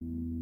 you